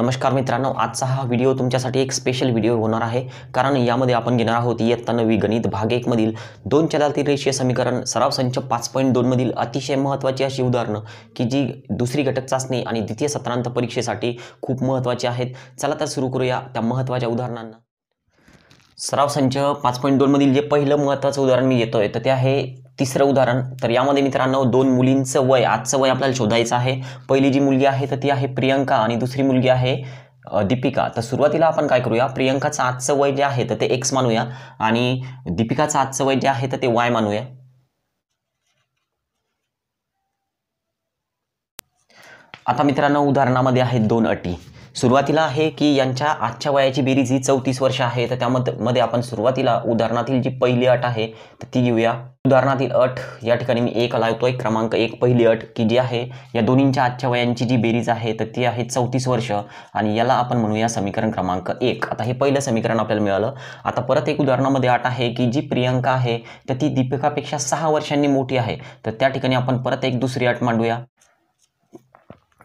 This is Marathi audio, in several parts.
नमस्कार मित्रांनो आजचा हा व्हिडिओ तुमच्यासाठी एक स्पेशल व्हिडिओ होणार आहे. कारण यामध्ये आपण घेणार आहोत इयत्ता नवी गणित भाग एकमधील दोन चलातील रेषीय समीकरण. सराव संच पाच पॉईंट दोनमधील अतिशय महत्त्वाची अशी उदाहरणं की जी दुसरी घटक चाचणी आणि द्वितीय सत्रांत परीक्षेसाठी खूप महत्त्वाची आहेत. चला तर सुरू करूया त्या महत्त्वाच्या उदाहरणांना. सराव संच पाच पॉईंट दोनमधील जे पहिलं महत्त्वाचं उदाहरण मी घेतोय तर ते आहे तिसरं उदाहरण तर यामध्ये मित्रांनो दोन मुलींचं वय आजचं वय आपल्याला शोधायचं आहे. पहिली जी मुलगी आहे तर ती आहे प्रियंका आणि दुसरी मुलगी आहे दीपिका. तर सुरुवातीला आपण काय करूया? प्रियंकाचं आजचं वय जे आहे तर ते एक्स मानूया आणि दीपिकाचं आजचं वय जे आहे तर ते वाय मानूया. आता मित्रांनो उदाहरणामध्ये आहेत दोन अटी. सुरुवातीला आहे की यांच्या आजच्या वयाची बेरीज ही चौतीस वर्ष आहे. तर त्यामध्ये मध्ये आपण सुरुवातीला उदाहरणातील जी पहिली अट आहे तर ती घेऊया. उदाहरणातील अट या ठिकाणी मी एक लावतोय. क्रमांक एक पहिली अट की जी आहे या दोन्हींच्या आजच्या वयांची जी बेरीज आहे तर ती आहे चौतीस वर्ष. आणि याला आपण म्हणूया समीकरण क्रमांक एक. आता हे पहिलं समीकरण आपल्याला मिळालं. आता परत एक उदाहरणामध्ये अट आहे की जी प्रियंका आहे तर ती दीपिकापेक्षा सहा वर्षांनी मोठी आहे. तर त्या ठिकाणी आपण परत एक दुसरी अट मांडूया.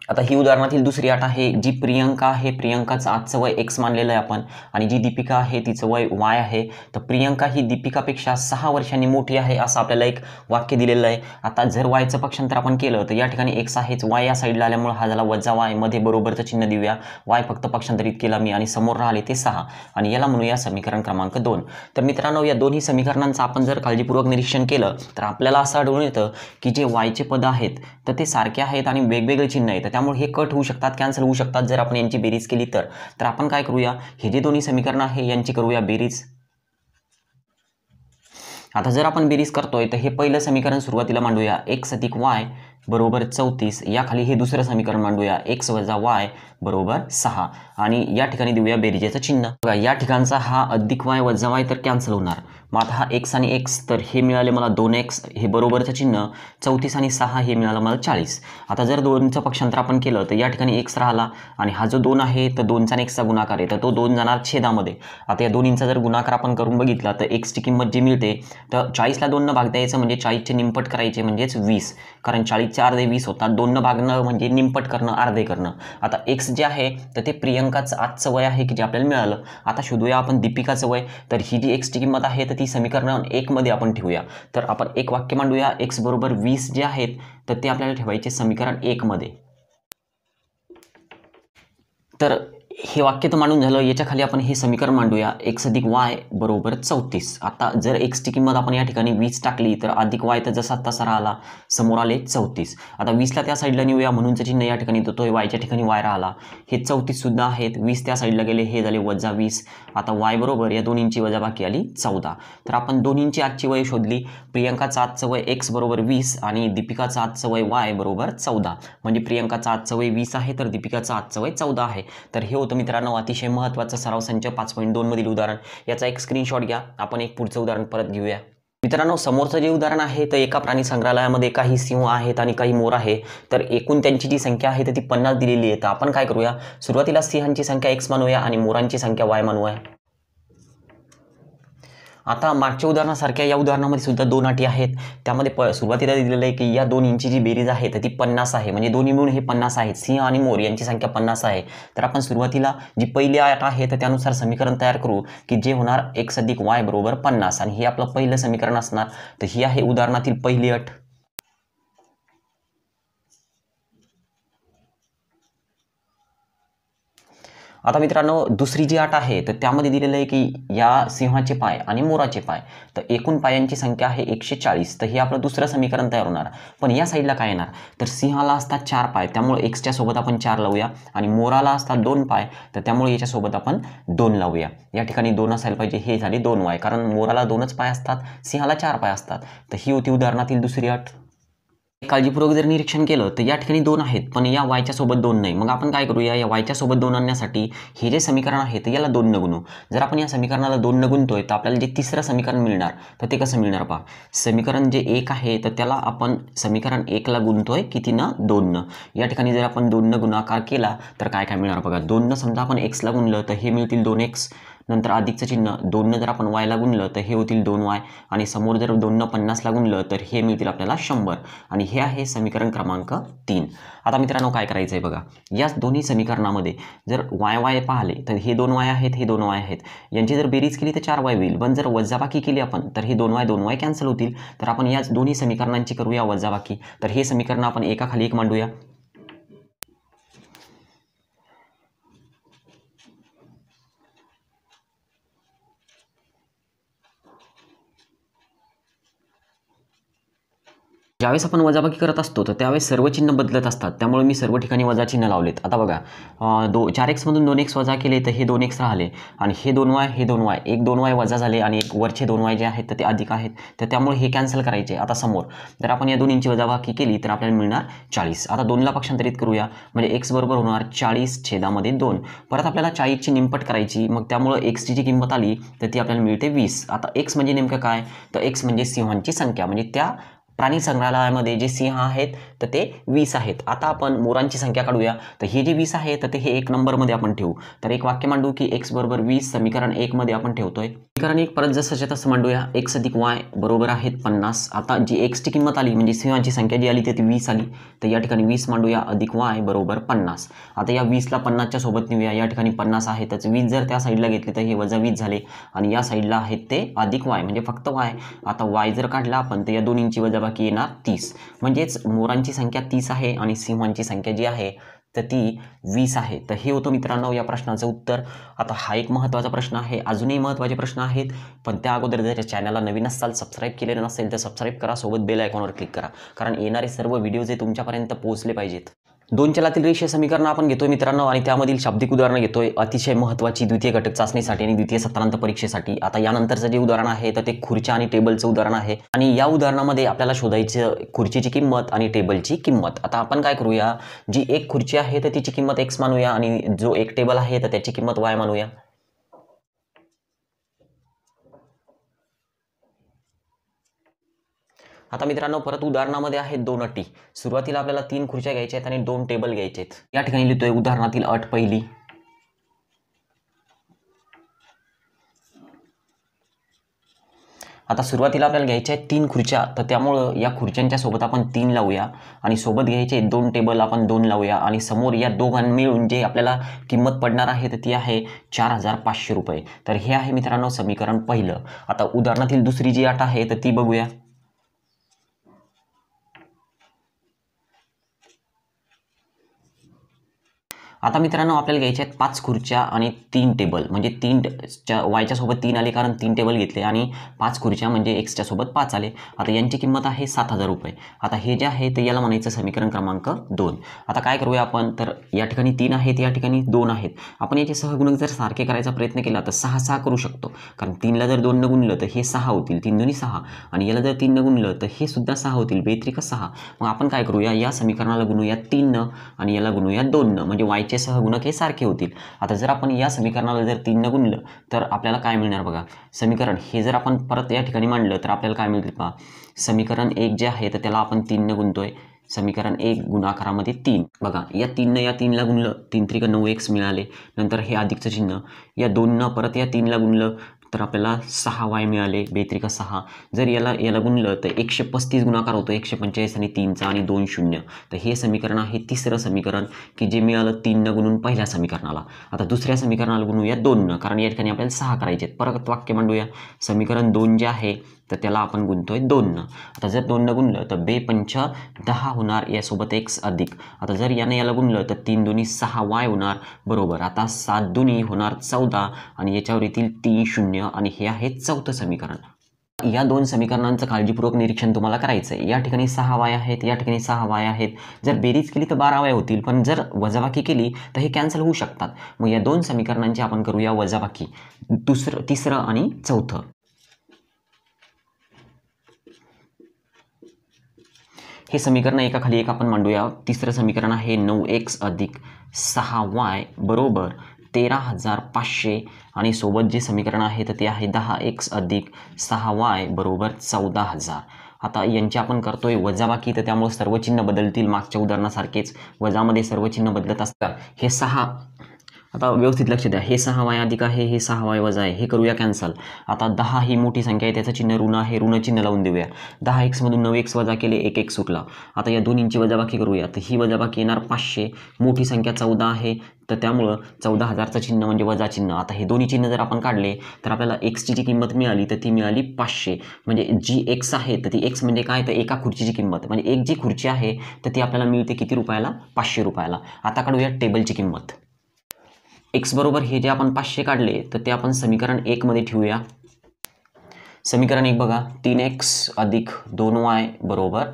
आता ही उदाहरणातील दुसरी अट आहे जी प्रियंका आहे. प्रियंकाचं आजचं वय एक्स मानलेलं आहे आपण. आणि जी दीपिका आहे तिचं वय वाय आहे. तर प्रियंका ही दीपिकापेक्षा सहा वर्षांनी मोठी आहे असं आपल्याला एक वाक्य दिलेलं आहे. आता जर वायचं पक्षांतर आपण केलं तर या ठिकाणी एक्स आहेच. वाय या साईडला आल्यामुळे हा झाला वजा वायमध्ये बरोबरचं चिन्ह देऊया. वाय फक्त पक्षांतरित केला मी आणि समोर राहिले ते सहा. आणि याला म्हणूया समीकरण क्रमांक दोन. तर मित्रांनो या दोन्ही समीकरणांचं आपण जर काळजीपूर्वक निरीक्षण केलं तर आपल्याला असं आढळून येतं की जे वायचे पद आहेत तर ते सारखे आहेत आणि वेगवेगळे चिन्ह आहेत. त्यामुळे हे कट होऊ शकतात कॅन्सल होऊ शकतात. जर आपण यांची बेरीज केली तर. तर आपण काय करूया? हे जे दोन्ही समीकरण आहे यांची करूया बेरीज. आता जर आपण बेरीज करतोय तर हे पहिलं समीकरण सुरुवातीला मांडूया. एक्स अधिक वाय बरोबर चौतीस. याखाली हे दुसरं समीकरण मांडूया. एक्स वजा वाय बरोबर सहा. आणि या ठिकाणी देऊया बेरीजेचं चिन्ह. बघा या ठिकाणचा हा अधिक वाय वजा वाय तर कॅन्सल होणार. मग आता हा एक्स आणि एक्स तर हे मिळाले मला दोन एक्स. हे बरोबरचं चिन्ह. चौतीस आणि सहा हे मिळालं मला चाळीस. आता जर दोनचं पक्षांतर आपण केलं तर या ठिकाणी एक्स राहिला. आणि हा जो दोन आहे तर दोनचा आणि एक्सचा गुणाकार आहे. तर तो दोन जाणार छेदामध्ये. आता या दोन्हींचा जर गुणाकार आपण करून बघितला तर एक्सची किंमत जी मिळते तर चाळीसला दोननं भाग द्यायचं म्हणजे चाळीसचे निमपट करायचे म्हणजेच वीस. कारण चाळीस चार अर्धे वीस होतात. दोननं भागणं म्हणजे निमपट करणं अर्धे करणं. आता एक्स जे आहे तर ते प्रियंकाचं आजचं वय आहे की जे आपल्याला मिळालं. आता शोधूया आपण दीपिकाचं वय. तर ही जी एक्सची किंमत आहे तर ती समीकरण एकमध्ये आपण ठेवूया. तर आपण एक वाक्य मांडूया. एक्स बरोबर वीस जे आहेत तर ते आपल्याला ठेवायचे समीकरण एकमध्ये तर हे वाक्य तर मांडून झालं. याच्या खाली आपण हे समीकरण मांडूया. एक्स अधिक वाय बरोबर चौतीस. आता जर एक्सची किंमत आपण या ठिकाणी वीस टाकली तर अधिक वाय तर जसा तसा राहिला समोर आले चौतीस. आता वीसला त्या साईडला नेऊया. म्हणूनचं चिन्ह या ठिकाणी तर वायच्या ठिकाणी वाय राहिला. हे चौतीस सुद्धा आहेत. वीस त्या साईडला गेले. हे झाले वजा वीस. आता वाय बरोबर या दोन्हींची वजा बाकी आली चौदा. तर आपण दोन्हींची आजची वय शोधली. प्रियंकाचं आजचं वय एक्स बरोबर वीस आणि दीपिकाचं आजचं वय वाय बरोबर चौदा. म्हणजे प्रियंकाचं आजचं वय वीस आहे तर दीपिकाचं आजचं वय चौदा आहे. तर हे होतं. मित्रांनो अतिशय महत्त्वाचा सराव संच पाच पॉईंट दोनमधील उदाहरण. याचा एक स्क्रीनशॉट घ्या. आपण एक पुढचं उदाहरण परत घेऊया. मित्रांनो समोरचं जे उदाहरण आहे तर एका प्राणी संग्रहालयामध्ये काही सिंह आहेत आणि काही मोर आहे. तर एकूण त्यांची जी संख्या आहे तर ती पन्नास दिलेली आहे. तर आपण काय करूया? सुरुवातीला सिंहांची संख्या एक्स मानूया आणि मोरांची संख्या वाय मानूया. आता मागच्या उदाहरणासारख्या या उदाहरणामध्ये सुद्धा दोन अटी आहेत. त्यामध्ये प सुरुवातीला दिलेलं आहे की या दोन इंची जी बेरीज आहे तर ती पन्नास आहे. म्हणजे दोन्ही मिळून हे पन्नास आहेत. सिंह आणि मोर यांची संख्या पन्नास आहे. तर आपण सुरुवातीला जी पहिली अट आहे तर त्यानुसार समीकरण तयार करू की जे होणार एक्स अधिक वाय बरोबर पन्नास. आणि हे आपलं पहिलं समीकरण असणार. तर ही आहे उदाहरणातील पहिली अट. आता मित्रांनो दुसरी जी अट आहे तर त्यामध्ये दिलेलं आहे की या सिंहाचे पाय आणि मोराचे पाय तर एकूण पायांची संख्या आहे एकशे चाळीस. तर हे आपलं दुसरं समीकरण तयार होणार. पण या साईडला काय येणार? तर सिंहाला असतात चार पाय त्यामुळे एक्सच्या सोबत आपण चार लावूया. आणि मोराला असतात दोन पाय तर त्यामुळे याच्यासोबत आपण दोन लावूया. या ठिकाणी दोन असायला पाहिजे हे झाले दोन वाय. कारण मोराला दोनच पाय असतात सिंहाला चार पाय असतात. तर ही होती उदाहरणातील दुसरी अट काळजीपूर्वक जर निरीक्षण केलं तर या ठिकाणी दोन आहेत पण या वायच्या सोबत दोन नाही. मग आपण काय करूया या वायच्या सोबत दोन आणण्यासाठी हे जे समीकरण आहे तर याला दोन न गुणू जर आपण या समीकरणाला दोन न गुणतोय तर आपल्याला जे तिसरं समीकरण मिळणार तर ते कसं मिळणार पहा? समीकरण जे एक आहे तर त्याला आपण समीकरण एकला गुणतोय कितीनं दोननं या ठिकाणी जर आपण दोननं गुणाकार केला तर काय काय मिळणार बघा? दोननं समजा आपण एक्सला गुणलं तर हे मिळतील दोन एक्स नंतर अधिकचं चिन्ह दोननं जर आपण वायला गुणलं तर हे होतील दोन वाय. आणि समोर जर दोननं पन्नासला गुणलं तर हे मिळतील आपल्याला शंभर. आणि हे आहे समीकरण क्रमांक तीन. आता मित्रांनो काय करायचं आहे बघा. याच दोन्ही समीकरणामध्ये जर वाय वाय पाहिले तर हे दोन वाय आहेत हे दोन वाय आहेत. यांची जर बेरीज केली तर चार वाय होईल. पण जर वजाबाकी केली आपण तर हे दोन वाय दोन वाय कॅन्सल होतील. तर आपण याच दोन्ही समीकरणांची करूया वजाबाकी. तर हे समीकरण आपण एकाखाली एक मांडूया. ज्यावेळेस आपण वजाबाकी करत असतो तर त्यावेळेस सर्व चिन्ह बदलत असतात. त्यामुळे मी सर्व ठिकाणी वजा चिन्ह लावलेत. आता बघा दो चार एक्समधून दोन एक्स वजा केले तर हे दोन एक्स राहिले. आणि हे दोन वाय हे दोन वाय एक दोन वाय वजा झाले आणि एक वरचे दोन वाय जे आहेत तर ते अधिक आहेत. तर त्यामुळे हे कॅन्सल करायचे. आता समोर जर आपण या दोन्हींची वजाबाकी केली तर आपल्याला मिळणार चाळीस. आता दोनला पक्षांतरित करूया. म्हणजे एक्स बरोबर होणार चाळीस छेदामध्ये दोन. परत आपल्याला चाळीसची निंपट करायची. मग त्यामुळं एक्सची जी किंमत आली तर ती आपल्याला मिळते वीस. आता एक्स म्हणजे नेमकं काय? तर एक्स म्हणजे सिंहांची संख्या. म्हणजे त्या प्राणी संग्रहालयामध्ये जे सिंह आहेत तर ते वीस आहेत. आता आपण मोरांची संख्या काढूया. तर हे जे वीस आहे तर ते हे एक नंबरमध्ये आपण ठेवू. तर एक वाक्य मांडू की एक्स बरोबर वीस समीकरण एकमध्ये आपण ठेवतोय. समीकरण एक परत जसं तसं मांडूया एक्स अधिक वाय बरोबर आहेत पन्नास. आता जी एक्सची किंमत आली म्हणजे सिंहाची संख्या जी आली ती वीस आली तर या ठिकाणी वीस मांडूया अधिक वाय बरोबर पन्नास. आता या वीसला पन्नासच्या सोबत नेऊया या ठिकाणी पन्नास आहेतच वीस जर त्या साईडला घेतली तर हे वजा वीस झाले. आणि या साईडला आहेत ते अधिक वाय म्हणजे फक्त वाय. आता वाय जर काढला आपण तर या दोन्हींची वजाबाकी येणार तीस. म्हणजेच मोरांची संख्या तीस आहे आणि सिंहांची संख्या जी आहे तर ती वीस आहे. तर हे होतं मित्रांनो या प्रश्नाचं उत्तर. आता हा एक महत्त्वाचा प्रश्न आहे. अजूनही महत्त्वाचे प्रश्न आहेत. पण त्या अगोदर जर चॅनलला नवीन असाल सबस्क्राईब केलेलं नसेल तर सबस्क्राईब करा. सोबत बेल आयकॉनवर क्लिक करा. कारण येणारे सर्व व्हिडिओ जे तुमच्यापर्यंत पोहोचले पाहिजेत. दोन चलातील रेषीय समीकरणं आपण घेतोय मित्रांनो आणि त्यामधील शाब्दिक उदाहरणं घेतोय. अतिशय महत्त्वाची द्वितीय घटक चाचणीसाठी आणि द्वितीय सत्रांत परीक्षेसाठी. आता यानंतरचं जे उदाहरण आहे तर ते खुर्च्या आणि टेबलचं उदाहरण आहे. आणि या उदाहरणामध्ये आपल्याला शोधायचं खुर्चीची किंमत आणि टेबलची किंमत. आता आपण काय करूया? जी एक खुर्ची आहे तर तिची किंमत एक्स मानूया आणि जो एक टेबल आहे तर त्याची किंमत वाय मानूया. आता मित्रांनो परत उदाहरणामध्ये आहेत दोन अटी. सुरुवातीला आपल्याला तीन खुर्च्या घ्यायच्या आहेत आणि दोन टेबल घ्यायचे आहेत. या ठिकाणी लिहितोय उदाहरणातील अट पहिली. आता सुरुवातीला आपल्याला घ्यायच्या आहेत तीन खुर्च्या. तर त्यामुळं या खुर्च्यांच्या सोबत आपण तीन लावूया आणि सोबत घ्यायचे दोन टेबल आपण दोन लावूया आणि समोर या दोघां मिळून जे आपल्याला किंमत पडणार आहे तर ती आहे चार हजार पाचशे रुपये. तर हे आहे मित्रांनो समीकरण पहिलं. आता उदाहरणातील दुसरी जी अट आहे तर ती बघूया. आता मित्रांनो आपल्याला घ्यायचे आहेत पाच खुर्च्या आणि तीन टेबल. म्हणजे तीन वायच्या सोबत तीन आले कारण तीन टेबल घेतले आणि पाच खुर्च्या म्हणजे एक्सच्या सोबत पाच आले. आता यांची किंमत आहे सात हजार रुपये. आता हे जे आहे ते याला म्हणायचं समीकरण क्रमांक दोन. आता काय करूया आपण? तर या ठिकाणी तीन आहेत या ठिकाणी दोन आहेत. आपण याचे सहगुणक जर सारखे करायचा प्रयत्न केला तर सहा सहा करू शकतो. कारण तीनला जर दोननं गुणलं तर हे सहा होतील. तीन दोन्ही सहा. आणि याला जर तीननं गुणलं तर हे सुद्धा सहा होतील. बेत्रिका सहा. मग आपण काय करूया? या समीकरणाला गुणूया तीननं आणि याला गुणूया दोननं म्हणजे वाय चे सहगुणक हे सारखे होतील. आता जर आपण या समीकरणाला जर तीननं गुणलं तर आपल्याला काय मिळणार बघा? समीकरण हे जर आपण परत या ठिकाणी मांडलं तर आपल्याला काय मिळतील पहा? समीकरण एक जे आहे तर त्याला आपण तीननं गुणतोय. समीकरण एक गुणाकारामध्ये तीन. बघा या तीननं या तीनला गुणलं तीन त्रिक नऊ एक्स मिळाले. नंतर हे अधिकचं चिन्ह. या दोननं परत या तीनला गुणलं तर आपल्याला सहा वाय मिळाले बेत्रिका सहा. जर याला याला गुणलं तर एकशे पस्तीस गुणाकार होतो एकशे पंचेचाळीस आणि तीनचा आणि दोन शून्य. तर हे समीकरण आहे तिसरं समीकरण की जे मिळालं तीननं गुणून पहिल्या समीकरणाला. आता दुसऱ्या समीकरणाला गुणूया दोननं कारण या ठिकाणी आपल्याला सहा करायचे आहेत परत वाक्य मांडूया. समीकरण दोन जे आहे तर त्याला आपण गुणतोय दोननं आता जर दोननं गुणलं तर बे पंच दहा होणार यासोबत एक्स अधिक. आता जर यानं याला गुणलं तर तीन दोन्ही सहा वाय होणार. बरोबर. आता सात दोन्ही होणार चौदा. आणि याच्यावर येतील तीन शून्य. आणि हे आहे चौथं समीकरण. या दोन समीकरणांचं काळजीपूर्वक निरीक्षण तुम्हाला करायचं आहे या ठिकाणी सहा वाय आहेत या ठिकाणी सहा वाय आहेत. जर बेरीज केली तर बारा वाय होतील. पण जर वजाबाकी केली तर हे कॅन्सल होऊ शकतात. मग या दोन समीकरणांची आपण करूया वजाबाकी. दुसरं तिसरं आणि चौथं. हे समीकरण एकाखाली एक आपण मांडूया. तिसरं समीकरण आहे नऊ एक्स अधिक सहा वाय बरोबर तेरा हजार पाचशे. आणि सोबत जे समीकरण आहे तर ते आहे दहा एक्स अधिक सहा वाय बरोबर चौदा हजार. आता यांची आपण करतोय वजाबाकी तर त्यामुळे सर्व चिन्ह बदलतील. मागच्या उदाहरणासारखेच वजामध्ये सर्व चिन्ह बदलत असतात. हे सहा आता व्यवस्थित लक्ष द्या. हे सहा वाय अधिक आहे हे सहा वाय वजा आहे. हे करूया कॅन्सल आता दहा ही मोठी संख्या आहे त्याचं चिन्ह ऋण आहे. ऋण चिन्ह लावून देऊया. दहा एक्समधून नऊ एक्स वजा केले एक एक सुटला आता या दोन्हींची वजाबाकी करूया. तर ही वजाबाकी येणार पाचशे. मोठी संख्या चौदा आहे. तर त्यामुळं चौदा हजारचं चिन्ह म्हणजे वजा चिन्ह. आता हे दोन्ही चिन्ह जर आपण काढले तर आपल्याला एक्सची जी किंमत मिळाली तर ती मिळाली पाचशे. म्हणजे जी एक्स आहे तर ती एक्स म्हणजे काय? तर एका खुर्चीची किंमत. म्हणजे एक जी खुर्ची आहे तर ती आपल्याला मिळते किती रुपयाला? पाचशे रुपयाला. आता काढूया टेबलची किंमत. एक्स बरोबर हे जे आपण पाचशे काढले तर ते आपण समीकरण एकमध्ये ठेवूया. समीकरण एक बघा तीन एक्स अधिक दोन वाय बरोबर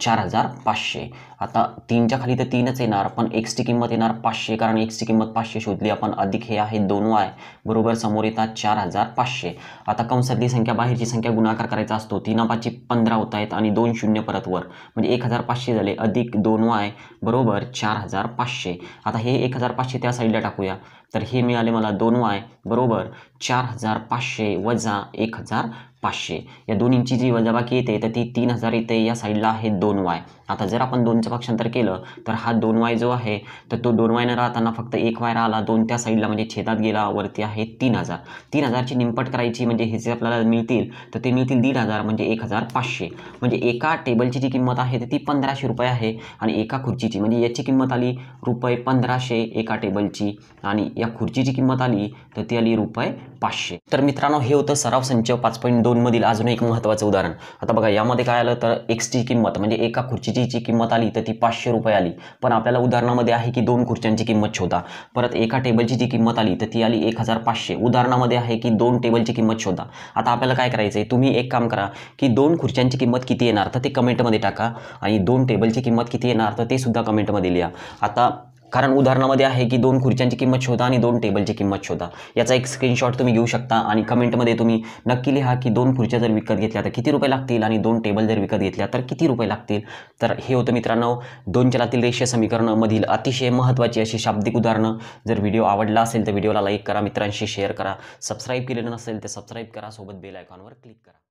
चार हजार पाचशे. आता तीनच्या खाली तर तीनच येणार पण एक्सची किंमत येणार पाचशे कारण एक्सची किंमत पाचशे शोधली आपण अधिक हे आहे दोन वाय. बरोबर समोर येतात चार हजार पाचशे. आता कंसातली संख्या बाहेरची संख्या गुणाकार करायचा असतो तीन पाचशे पंधरा होत आहेत आणि दोन शून्य परत वर. म्हणजे एक हजार पाचशे झाले अधिक दोन वाय बरोबर चार हजार पाचशे. आता हे एक हजार पाचशे त्या साईडला टाकूया. तर हे मिळाले मला दोन वाय बरोबर चार हजार पाचशे वजा एक हजार पाचशे. या दोन्हींची जी वजाबाकी येते तर ती तीन हजार येते. या साईडला आहे दोन वाय. आता जर आपण दोनचं पक्षांतर केलं तर हा दोन वाय जो आहे तर तो दोन वाय न राहताना फक्त एक वाय राहिला दोन त्या साईडला म्हणजे छेदात गेला वरती आहे तीन हजार. तीन हजारची निंपट करायची म्हणजे हे जे आपल्याला मिळतील तर ते मिळतील दीड हजार म्हणजे एक हजार पाचशे. म्हणजे एका टेबलची जी किंमत आहे तर ती पंधराशे रुपये आहे आणि एका खुर्चीची. म्हणजे याची किंमत आली रुपये पंधराशे एका टेबलची आणि या खुर्चीची किंमत आली तर ती आली रुपये पाचशे. तर मित्रांनो हे होतं सराव संच पाच पॉईंट दोनमधील अजून एक महत्त्वाचं उदाहरण. आता बघा यामध्ये काय आलं तर एक्सची किंमत म्हणजे एका खुर्चीची खुर्चीची किंमत आली तर ती पाचशे रुपये आली. पण आपल्याला उदाहरणामध्ये आहे की दोन खुर्च्यांची किंमत शोधा. परत एका टेबलची जी किंमत आली तर ती आली एक हजार पाचशे. उदाहरणामध्ये आहे की दोन टेबलची किंमत शोधा. आता आपल्याला काय करायचं आहे तुम्ही एक काम करा की दोन खुर्च्यांची किंमत किती येणार? तर ते कमेंटमध्ये टाका. आणि दोन टेबलची किंमत किती येणार? तर ते सुद्धा कमेंटमध्ये लिहा. आता कारण उदाहरणामध्ये आहे की दोन खुर्च्यांची किंमत शोधा आणि दोन टेबलची किंमत शोधा. याचा एक स्क्रीनशॉट तुम्ही घेऊ शकता आणि कमेंटमध्ये तुम्ही नक्की लिहा की दोन खुर्च्या जर विकत घेतल्या तर किती रुपये लागतील आणि दोन टेबल जर विकत घेतल्या तर किती रुपये लागतील? तर हे होतं मित्रांनो दोन चलातील रेषीय समीकरणामधील अतिशय महत्त्वाची अशी शाब्दिक उदाहरणं. जर व्हिडिओ आवडला असेल तर व्हिडिओला लाईक करा मित्रांशी शेअर करा. सबस्क्राईब केलेलं नसेल तर सबस्क्राईब करा. सोबत बेल आयकॉनवर क्लिक करा.